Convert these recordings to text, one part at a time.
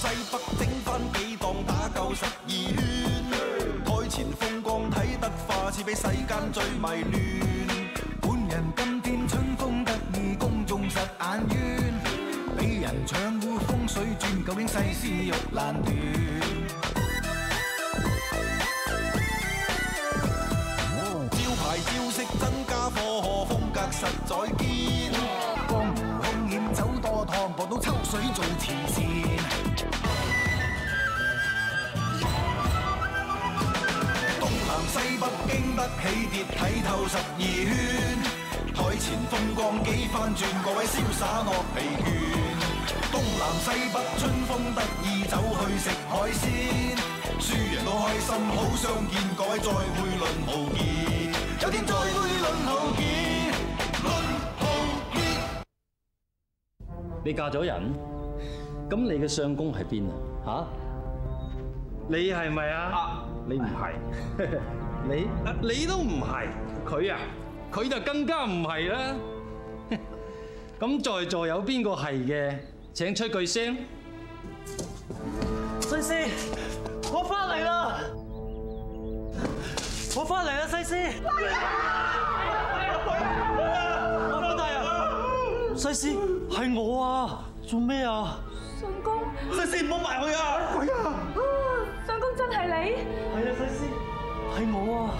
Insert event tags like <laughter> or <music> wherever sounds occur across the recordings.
西北整翻幾檔打夠十二圈，台前風光睇得化似比世間最迷亂。本人今天春風得意，公眾實眼冤，俾人搶污風水轉，究竟世事欲難斷。招牌招式增加火候，風格實在堅。江湖兇險走多趟，搏到抽水做慈善。西北經得起跌，睇透十二圈。台前風光幾番轉，各位瀟灑樂疲倦。東南西北春風得意，走去食海鮮。輸人都開心，好相見，各位再會論豪傑。有天再會論豪傑，論豪傑。你嫁咗人，咁你嘅相公喺邊啊？吓？你係咪啊？你唔係，<laughs> 你你都唔係，佢啊，佢就更加唔係啦。<laughs> 咁在座有邊個係嘅？請出句聲。西施，我翻嚟啦！我翻嚟啦，西施！阿方大人，西施係我啊！做咩啊？相公，西施唔好埋去啊！鬼啊！相公真係你？係啊，西施係我啊！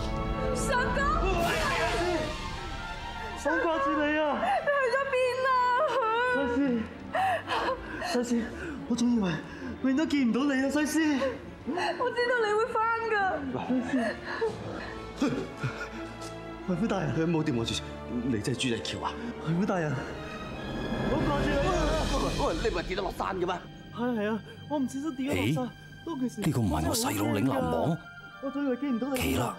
相公，好掛住你啊！你去咗邊啊？西施，西施，我仲以為永遠都見唔到你啊，西施！我知道你會翻㗎。惠夫大人，佢冇掂我住，你真係朱麗橋啊！惠夫大人，好掛住你啊！喂，你唔係跌得落山嘅咩？係啊係啊，我唔小心跌咗落山。呢個唔係我細佬領流亡，我仲以為見唔到你。奇啦，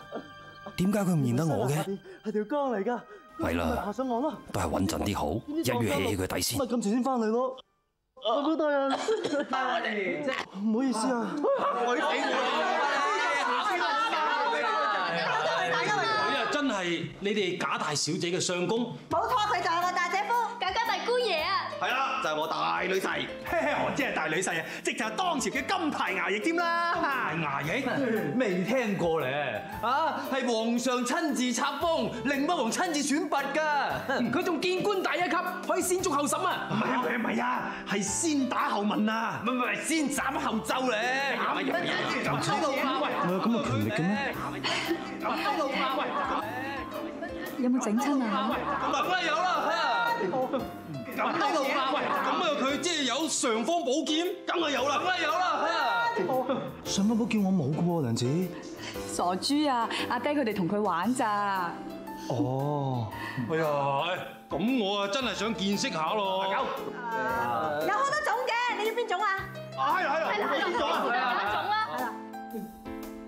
點解佢唔認得我嘅？係條江嚟㗎。係啦爬上岸啦。都係穩陣啲好，一於起起佢底先咪。咁遲先翻嚟咯。惠夫大人，唔好意思啊。佢啊，真係你哋假大小姐嘅相公。冇拖，佢就係就係我大女婿。我真係大女婿啊，直就係當朝嘅金牌牙役添啦！牙影未聽過咧，啊係皇上親自冊封，令乜王親自選拔㗎，佢仲見官大一級，可以先捉後審啊！唔係啊，唔係唔係啊，係先打後問啊！唔係唔係，先斬後奏咧！咁粗魯化喂，有咁嘅權力嘅咩？咁粗魯化喂，有冇整親啊？咁梗係有啦，咁粗魯化喂，咁啊，尚方寶劍。梗係有啦，梗係有啦，上乜寶叫我冇嘅喎，娘子。傻豬啊！阿爹佢哋同佢玩咋？哦，哎呀，咁我啊真係想見識下咯。有有好多種嘅，你要邊種啊？係啦係啦，係啦係啦，邊種啊係啦，一種啦。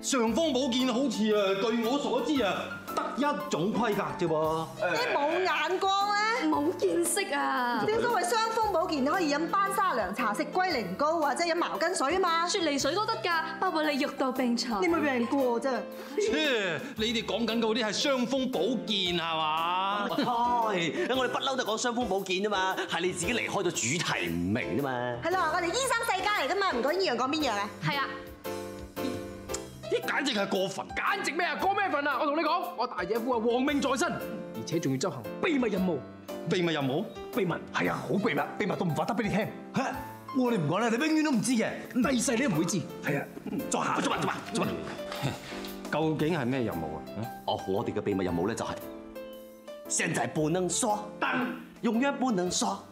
尚方寶劍好似啊，據我所知啊，得一種規格啫喎。你冇眼光咧！冇見識啊！正所謂傷風保健，你可以飲班沙涼茶、食龜苓膏或者飲茅根水啊嘛。雪梨水都得㗎，包括你肉到病除。你冇俾人過真係。切，你哋講緊嗰啲係雙峰保健係嘛？係，我哋不嬲都講雙峰保健啊嘛，係你自己離開咗主題唔明啫嘛。係咯，我哋醫生世家嚟噶嘛，唔講呢樣講邊樣啊？係啊，呢簡直係過分。簡直咩啊？過咩份啊？我同你講，我大姐夫啊，亡命在身，而且仲要執行秘密任務。秘密任務？秘密係啊，好秘密，秘密到唔發得俾你聽。嚇，我哋唔講咧，你永遠都唔知嘅，第世你都唔會知。係啊，坐下？<laughs> 究竟係咩任務啊？哦，我哋嘅秘密任務咧就係，現在不能說，永遠不能說，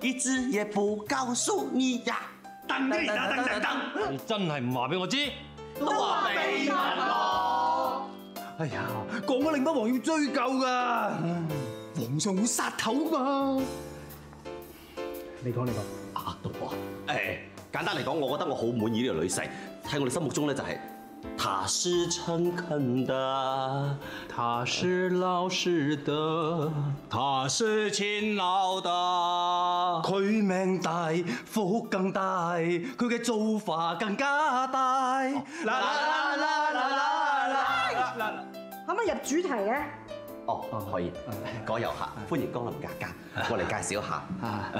一直也不告訴你呀。等等等等等。你真係唔話俾我知？都話秘密咯。哎呀，講咗令不王要追究㗎，皇上會殺頭嘛。你講你講。啊，到我。誒，簡單嚟講，我覺得我好滿意呢個女婿，喺我哋心目中咧就係，他是誠懇的，他是老實的，他是勤勞的。佢命大，福更大，佢嘅造化更加大。啦啦啦啦啦啦啦！可唔可以入主題咧？哦，可以。各位遊客，歡迎光臨格格，我嚟介紹一下。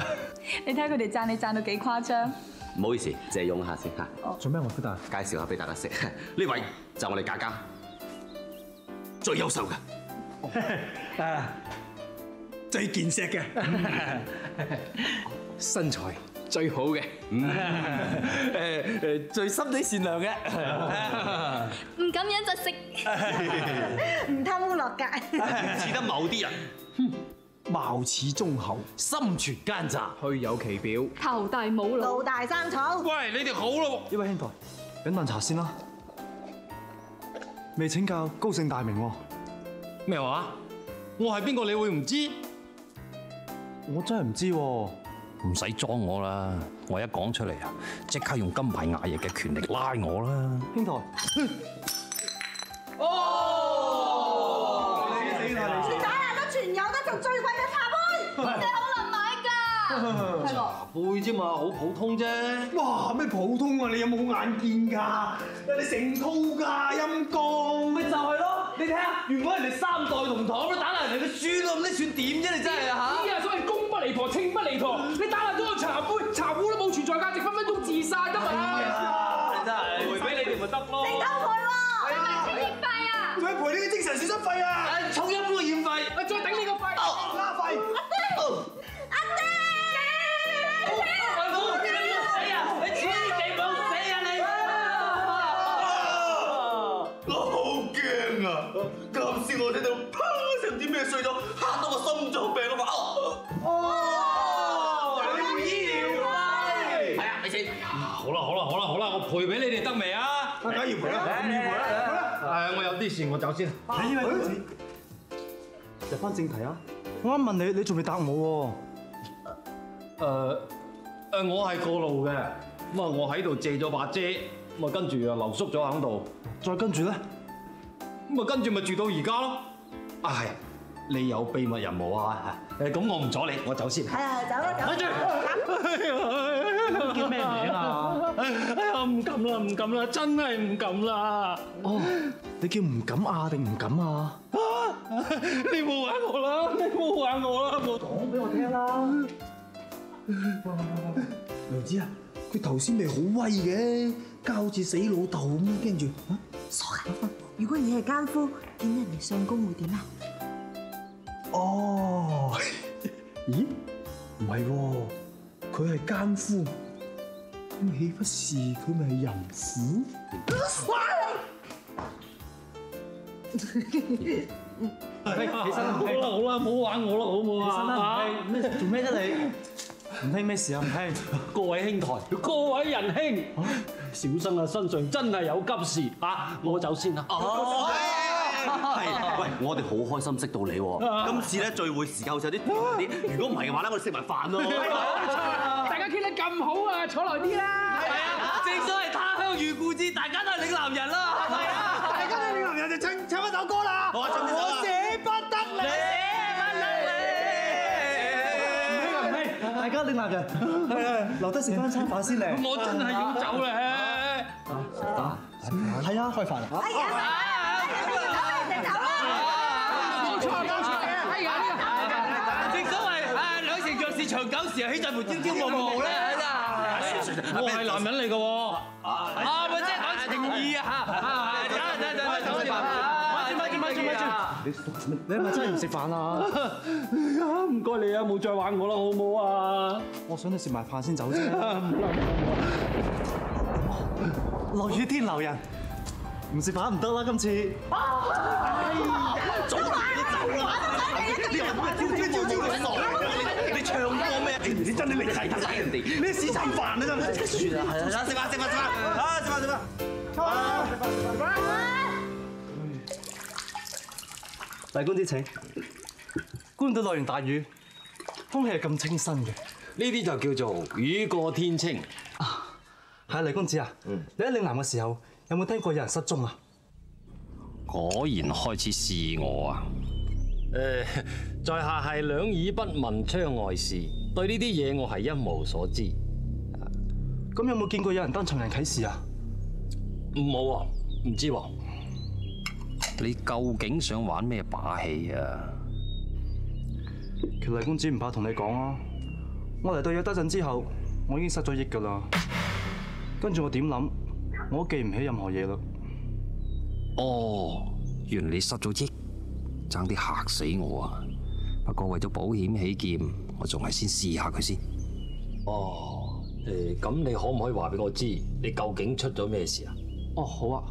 <laughs> 你睇佢哋讚你讚到幾誇張。唔好意思，借用下先嚇。做咩，岳飛大？介紹下俾大家識，<laughs> 呢位就我哋格格最優秀嘅。誒，<laughs> 最健碩嘅，身材最好嘅，<laughs> 誒誒最心地善良嘅，唔咁樣就食。<laughs> 唔貪污落格。似得某啲人。貌似忠厚，心存奸詐，虛有其表。頭大冇腦，老大生草。喂，你哋好咯呢位兄台，飲啖茶先啦。未請教高姓大名喎，咩話？我係邊個？你會唔知？我真係唔知喎。唔使裝我啦，我一講出嚟啊，即刻用金牌牙翼嘅權力拉我啦！兄台，先打爛咗全有得做最貴嘅茶杯。你好難買㗎。<laughs> 茶。杯啫嘛，好普通啫。哇咩普通啊？你有冇眼見㗎？你成套㗎陰公，咪就係咯，你睇下，原本人哋三代同堂都打爛人哋嘅孫咯，咁你算點啫？你真係啊我清不離婆，稱不離婆。你打我賠俾你哋得未啊？梗要賠啦，咁要賠啦。誒，我有啲事，我走先。你呢位公子，入翻正題啊！我啱問你，你仲未答我誒誒，我係過路嘅，咁啊，我喺度借咗把遮，咁啊，跟住啊留宿咗喺度，再跟住咧，咁啊，跟住咪住到而家咯。啊係，你有秘密任務啊？誒，咁我唔阻你，我走先。係啊，走啦走啦。叫咩名啊？哎呀，唔敢啦，唔敢啦，真係唔敢啦！哦，你叫唔敢啊定唔敢啊？你冇玩我啦，你冇玩我啦，我講俾我聽啦。梁子啊，佢頭先咪好威嘅，家好似死老豆咁，跟住啊，傻噶，如果你係奸夫，見人哋上宮會點啊？哦，咦，唔係喎，佢係奸夫，咁豈不是佢咪係淫婦？起身好啦好啦，唔好玩我啦，好唔好啊？咩做咩啫你？唔興咩事啊？唔興。各位兄台，各位仁兄，小生啊身上真係有急事啊，我走先啦。係，喂，我哋好開心識到你喎。今次咧聚會時間好似有啲短啲，如果唔係嘅話咧，我哋食埋飯咯。大家傾得咁好啊，坐耐啲啦。係啊，正所謂他鄉遇故知，大家都係嶺南人啦，係咪啊？大家咧，嶺南人就唱唱一首歌啦。好啊唱邊首啊我捨不得你。大家嶺南人，係係留低食翻餐飯先嚟。我真係要走咧。係啊，開飯啦。錯冇錯，係啊。正所謂啊兩成若是長久時，豈在乎朝朝暮暮咧，真係。我係男人嚟嘅喎。啊，咪即係講情義啊！啊，走啦走啦走啦走啦！咪住咪住咪住！你係咪真係唔食飯啊？唔該你啊，冇再玩我啦，好唔好啊？我想你食埋飯先走啫。落雨天留人，唔食飯唔得啦，今次。早你？你唱歌咩？你真係嚟睇睇人哋，咩屎餐飯啊真係。算啦，係啦，食飯食飯食飯，啊食飯食飯。大公子請。觀到落完大雨，空氣係咁清新嘅。呢啲就叫做雨過天晴。係啊，黎公子。啊，你喺嶺南嘅時候有冇聽過有人失蹤啊？果然開始試我啊！誒，在下係兩耳不聞窗外事，對呢啲嘢我係一無所知。咁有冇見過有人登尋人啟事啊？冇啊，唔知喎。你究竟想玩咩把戲啊？其實黎公子唔怕同你講啊，我嚟到約德鎮之後，我已經失咗憶㗎啦。跟住我點諗，我都記唔起任何嘢啦。哦，原來你失咗憶，爭啲嚇死我啊！不過為咗保險起見，我仲係先試下佢先。哦，誒，咁你可唔可以話俾我知，你究竟出咗咩事啊？哦，好啊，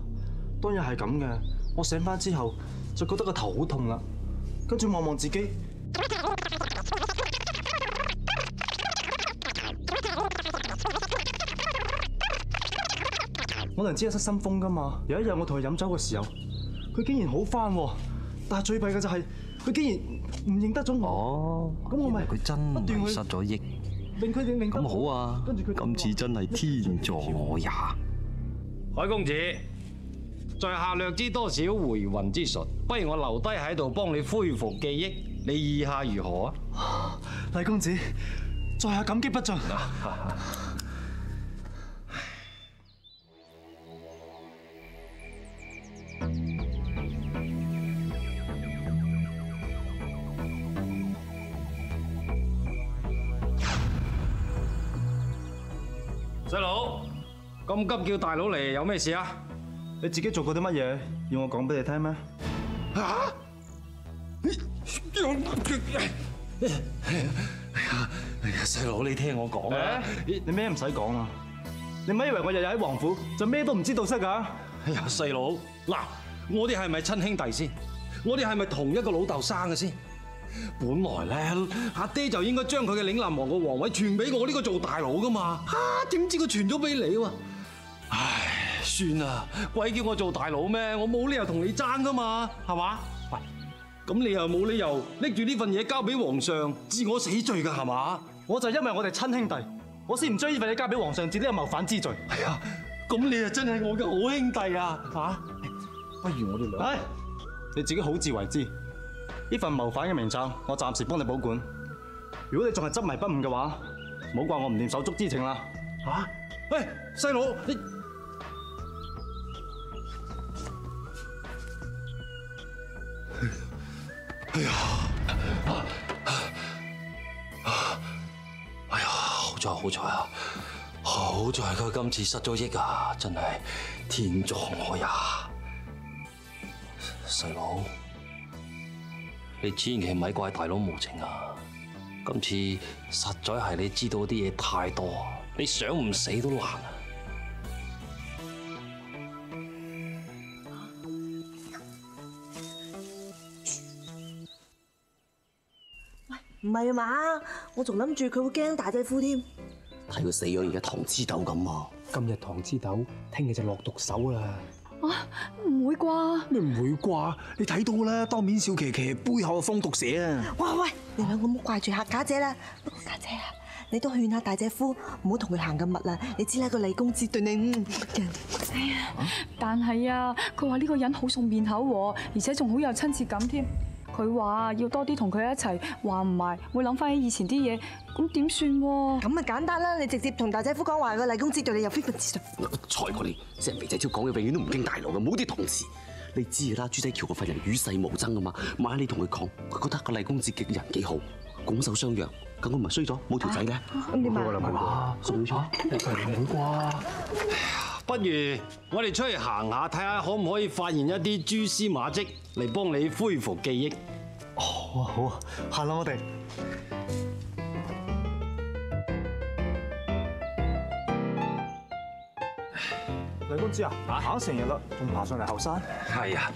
當日係咁嘅。我醒翻之後就覺得個頭好痛啦，跟住望望自己，我能知係失心瘋噶嘛。有一日我同佢飲酒嘅時候，佢竟然好翻喎，但係最弊嘅就係佢竟然唔認得咗我。哦，咁我咪佢真不斷失咗憶。令佢哋令得咁好啊跟住佢，今次真係天助我也。海公子，在下略知多少回魂之術，不如我留低喺度幫你恢復記憶，你意下如何啊？黎公子，在下感激不盡。<laughs> 細佬，咁急叫大佬嚟，有咩事啊？你自己做過啲乜嘢？要我講俾你聽咩？嚇！哎呀，細佬，你聽我講啊！你咩唔使講啊？你咪以為我日日喺王府就咩都唔知道識㗎？哎呀，細佬，嗱，我哋係咪親兄弟先？我哋係咪同一個老豆生嘅先？本來咧，阿爹就應該將佢嘅嶺南王個皇位傳俾我呢個做大佬噶嘛，啊，點知佢傳咗俾你喎？唉，算啦，鬼叫我做大佬咩？我冇理由同你爭噶嘛，係嘛？喂，咁你又冇理由拎住呢份嘢交俾皇上，治我死罪噶係嘛？我就因為我哋親兄弟，我先唔將呢份嘢交俾皇上，治呢個謀反之罪。係啊，咁你啊真係我嘅好兄弟啊，嚇！不如我哋兩，唉，你自己好自為之。呢份謀反嘅名冊，我暫時幫你保管。如果你仲係執迷不悟嘅話，唔好怪我唔念手足之情啦。嚇！喂，細佬，你 <laughs> 哎呀！哎呀，好彩好彩啊！好在佢今次失咗憶啊，真係天助我也！細佬，你千祈咪怪大佬無情啊！今次實在係你知道啲嘢太多，你想唔死都難啊！喂唔係啊嘛，我仲諗住佢會驚大姐夫添。睇佢死樣而家糖黐豆咁啊！今日糖黐豆，聽日就落毒手啦。啊，唔會啩？你唔會啩？你睇到啦，當面笑琪琪，背後放毒蛇啊！喂喂，你兩個唔好挂住客家姐啦。不過家姐啊，你都勸下大姐夫唔好同佢行咁密啦。你知啦，個李公子對你嗯嘅。哎呀，但係啊，佢話呢個人好送面口喎，而且仲好有親切感添。佢話要多啲同佢一齊，話唔埋會諗翻起以前啲嘢，咁點算喎？咁咪簡單啦，你直接同大姐夫講話個李公子對你有非分之術。財過你，成肥仔超講嘢永遠都唔經大腦嘅，冇啲同事。你知㗎啦，朱仔橋個份人與世無爭啊嘛。萬一你同佢講，佢覺得個麗公子嘅人幾好，拱手相讓，咁我咪衰咗，冇條仔嘅。咁點啊？哇，冇錯，唔會啩？不如我哋出去行下，睇下可唔可以發現一啲蛛絲馬跡嚟幫你恢復記憶。好啊好啊，行啦我哋。黎公子啊，行咗成日啦，仲爬上嚟後山？係啊，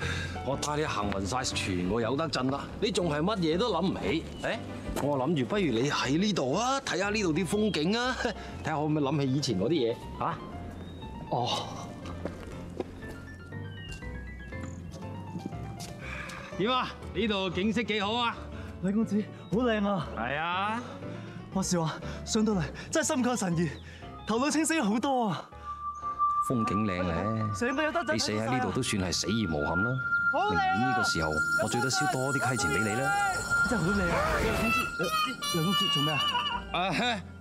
我帶你行勻晒全個有得震啦，你仲係乜嘢都諗唔起？誒，我諗住不如你喺呢度啊，睇下呢度啲風景啊，<laughs> 睇下可唔可以諗起以前嗰啲嘢嚇？哦，點啊？呢度景色幾好啊？李公子好靚啊！係啊，話時話上到嚟真係心曠神怡，頭腦清醒好多啊！風景靚咧，成个有得震。你死喺呢度都算係死而無憾啦。好靚啊明年呢個時候，我最多燒多啲溪錢俾你啦。真係好靚啊！黎公子，黎公子做咩啊？啊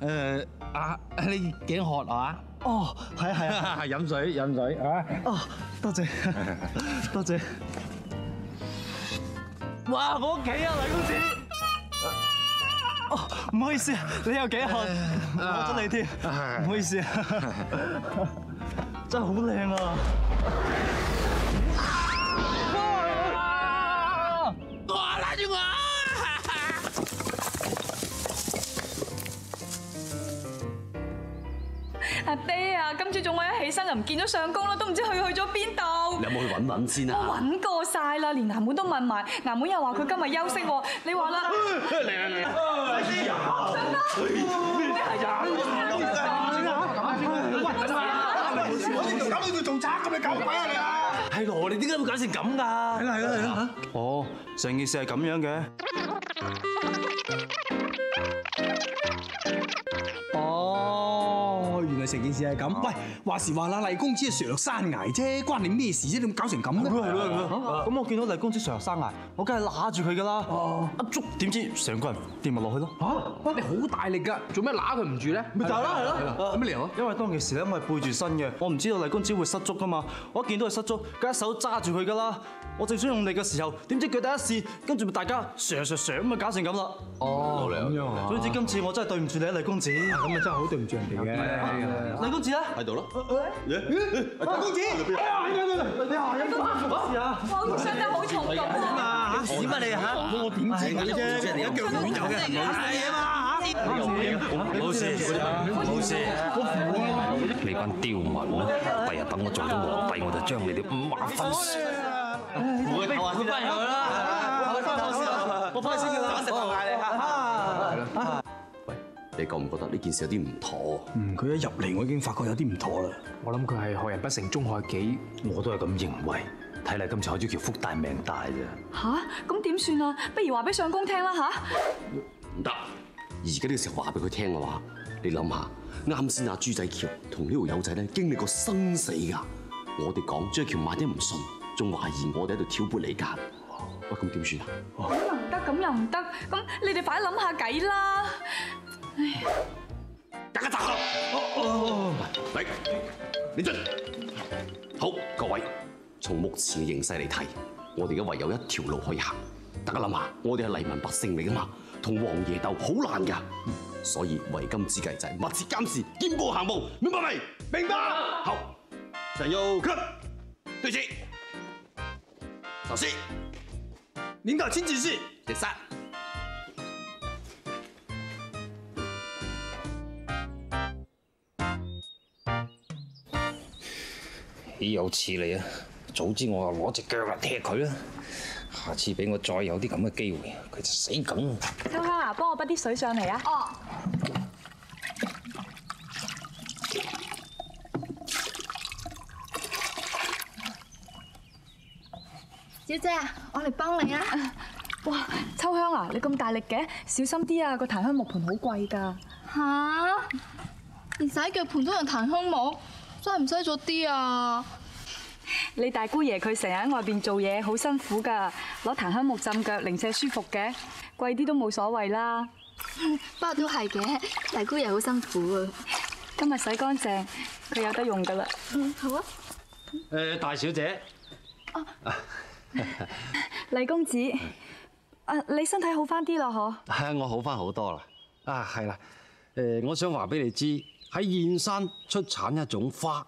誒啊！你頸渴啊？哦，係啊係啊，<laughs> 飲水飲水啊！哦，多謝 <laughs> 多謝。哇！我屋企啊，黎公子。哦，唔好意思啊，你有幾渴，攞咗你添，唔好意思啊。<laughs> 真係好靚啊！爹啊，今朝早我一起身就唔見咗相公啦，都唔知佢去咗邊度。你有冇去揾揾先我啊？揾過晒啦，連顏妹都問埋，顏妹又話佢今日休息喎。你話啦，嚟嚟嚟！哎呀！搞到佢做賊咁，你搞鬼啊你啊！係羅，你點解會搞成咁㗎？係啦係啦係啦哦，成件事係咁樣嘅。成件事係咁。喂，話時話啦，麗公子係上落山崖啫，關你咩事啫？你咁搞成咁嘅？係咯係咯。咁我見到麗公子上入山崖，我梗係揦住佢㗎啦。一捉點知成個人跌埋落去咯。嚇！你好大力㗎，做咩揦佢唔住咧？咪就係咯係咯，有咩理由啊？因為當其時咧，我係背住身嘅，我唔知道麗公子會失足㗎嘛。我一見到佢失足，梗係一手揸住佢㗎啦。我正想用力嘅時候，點知腳底一試，跟住咪大家上上上咁啊，搞成咁啦。哦，咁樣啊。總之今次我真係對唔住你啊，麗公子。咁啊真係好對唔住人哋嘅。麗公子咧喺度咯。麗公子，哎呀，你你你啊，有乜事啊？我好傷得好重咁啊！點啊你嚇？我點知嘅啫？人哋一腳軟有嘅，冇嘢嘛嚇。冇事冇事，你班刁民啊！第日等我做咗皇帝，我就將你哋五馬分屍。唔會頭啊，先翻入去啦。我翻頭先啦，我翻先啦。食飯嗌你嚇。喂，你覺唔覺得呢件事有啲唔妥？嗯，佢一入嚟我已經發覺有啲唔妥啦。我諗佢係害人不成，終害己。我都係咁認為。睇嚟今次海珠桥福大命大啫。吓？咁點算啊？不如話俾相公聽啦吓？唔得，而家呢個時候話俾佢聽嘅話，你諗下，啱先阿朱仔橋同呢条友仔咧經歷過生死㗎。我哋講朱仔橋萬一唔信，仲懷疑我哋喺度挑撥離間。喂，咁點算啊？咁又唔得，咁又唔得，咁你哋快啲諗下計啦！大家集合。嚟，你進。好，各位，從目前嘅形勢嚟睇，我哋而家唯有一條路可以行。大家諗下，我哋係黎民百姓嚟噶嘛，同王爺鬥好難㗎。所以為今之計就係密切監視，兼步行步，明白未？明白。好，陳佑級對峙，老師，領導請指示。第三。豈有此理啊！早知我就攞只腳嚟踢佢啦。下次俾我再有啲咁嘅機會，佢就死梗。秋香啊，幫我滗啲水上嚟啊！哦。小姐啊，我嚟幫你啊！<laughs> 哇，秋香啊，你咁大力嘅，小心啲啊！個檀香木盤好貴㗎。吓？連洗腳盤都用檀香木，真係唔使咗啲啊！你大姑爺佢成日喺外邊做嘢，好辛苦㗎，攞檀香木浸腳，零舍舒服嘅，貴啲都冇所謂啦。<laughs> 不過都係嘅，大姑爺好辛苦啊！今日洗乾淨，佢有得用㗎啦。嗯，好啊。誒，大小姐，<laughs> <laughs> 麗公子，啊，你身體好翻啲咯，嗬？係 <laughs> 我好翻好多啦。啊，係啦，誒，我想話俾你知，喺燕山出產一種花，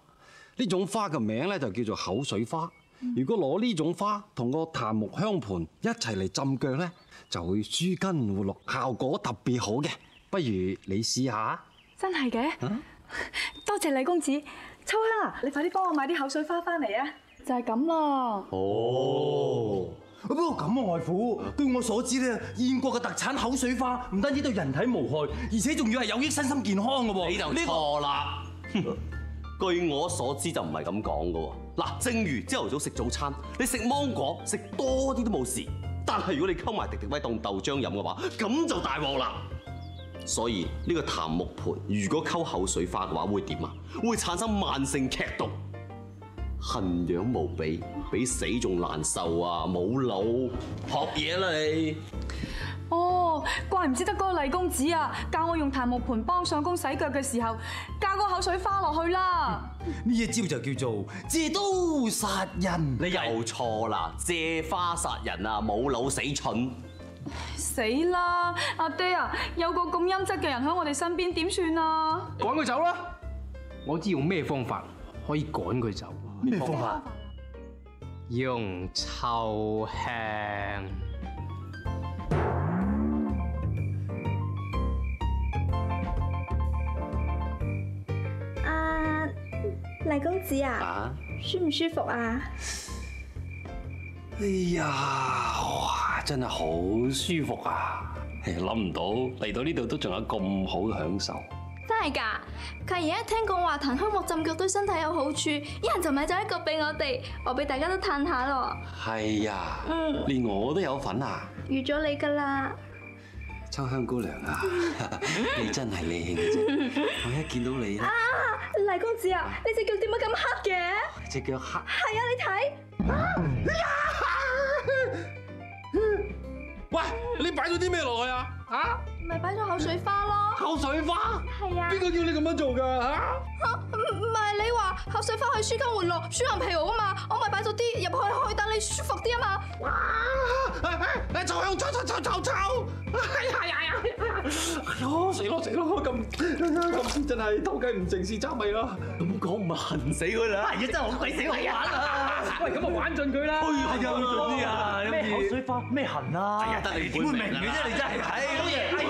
呢種花嘅名咧就叫做口水花。如果攞呢種花同個檀木香盤一齊嚟浸腳咧，就會舒筋活絡，效果特別好嘅。不如你試下。真係嘅，<laughs> 多謝麗公子。秋香啊，你快啲幫我買啲口水花翻嚟啊！就係咁啦。哦，不過咁啊，外父，據我所知咧，燕國嘅特產口水花唔單止對人體無害，而且仲要係有益身心健康嘅喎。你就錯啦！<laughs> 據我所知就唔係咁講嘅喎。嗱，正如朝頭早食早餐，你食芒果食多啲都冇事，但係如果你溝埋迪迪威當豆漿飲嘅話，咁就大鑊啦。所以呢個檀木盤如果溝口水花嘅話，會點啊？會產生慢性劇毒，痕癢無比，比死仲難受啊！冇腦，學嘢啦你。哦，怪唔之得嗰個麗公子啊，教我用檀木盤幫相公洗腳嘅時候，加個口水花落去啦。呢一招就叫做借刀殺人。你又錯啦！借花殺人啊，冇腦死蠢！死啦！阿爹啊，有個咁陰質嘅人喺我哋身邊，點算啊？趕佢走啦！我知用咩方法可以趕佢走。咩方法？用臭香。啊，黎公子啊，啊！舒唔舒服啊？哎呀，哇！真係好舒服啊！諗唔到嚟到呢度都仲有咁好嘅享受。真係㗎！佢而家聽講話檀香木浸腳對身體有好處，一人就買咗一個俾我哋，我俾大家都嘆下咯。係呀，嗯連我都有份啊！預咗你㗎啦。秋香姑娘啊，<laughs> 你真係靚嘅啫！<laughs> 我一見到你咧啊，，黎公子啊，你隻腳點解咁黑嘅？隻腳黑。係啊，你睇。<laughs> 喂，你擺咗啲咩落去啊？嚇？咪擺咗口水花咯。口水花？係啊。邊個叫你咁樣做㗎？嚇？啊唔唔係你話口水花可以舒筋活絡、舒緩疲勞啊嘛，我咪擺咗啲入去，可以等你舒服啲啊嘛。哇臭香臭臭臭臭臭！係係係係！哎呦死咯死咯！咁今次真係偷雞唔成蝕揸米啦！咁講唔係恨死佢啦！係啊，真係好鬼死好玩啊！喂，咁啊玩盡佢啦！係啊，盡啲啊！咩口水花？咩痕啊？係啊，得你點會明嘅啫？你真係，係老爺，哎呀，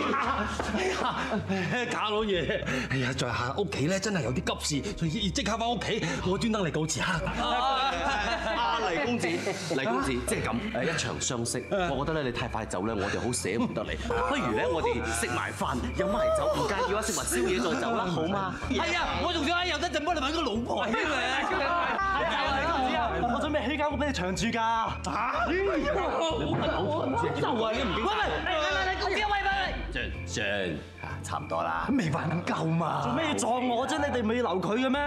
哎呀，假老爺，哎呀，在下屋企咧真係有啲急事，所以即刻翻屋企，我專登嚟告辭啊！阿黎公子，黎公子，即係咁，一場相識，我覺得咧你太快走咧，我哋好捨唔得你，不如咧我哋食埋飯，飲埋酒，唔介意嘅話食埋宵夜再走啦，好嗎？係啊，我仲想喺有得陣幫你揾個老婆添啊！係啊，黎公子啊，我準備起間屋俾你長住㗎。嚇？你揾樓長住，就係唔喂進進，差唔多啦。未飯夠嘛？做咩要撞我啫？你哋咪要留佢嘅咩？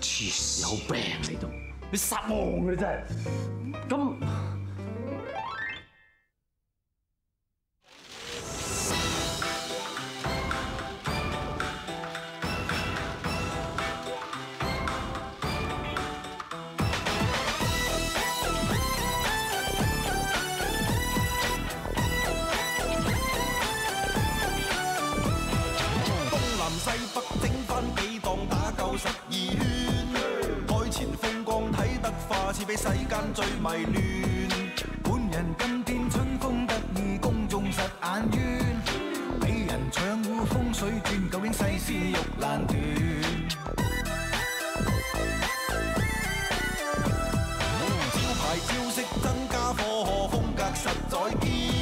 黐線，有病你都。你失望嘅你真係。咁世间最迷乱。本人今天春风得意，公众实眼冤。被人抢污风水转，究竟世事欲难断。招牌招式增加火候，风格实在坚。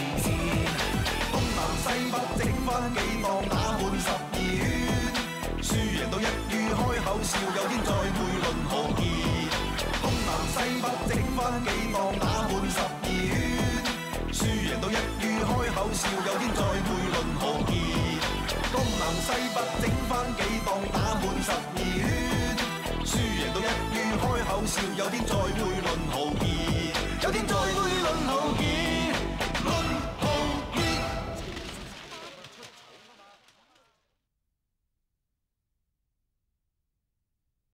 东南西北整翻几档，打满十二圈。输赢到一於開口笑，有天再会论豪傑。東南西北整翻几档，打满十二圈。输赢到一於開口笑，有天再会论豪傑。東南西北整翻几档，打满十二圈。输赢到一於開口笑，有天再會論豪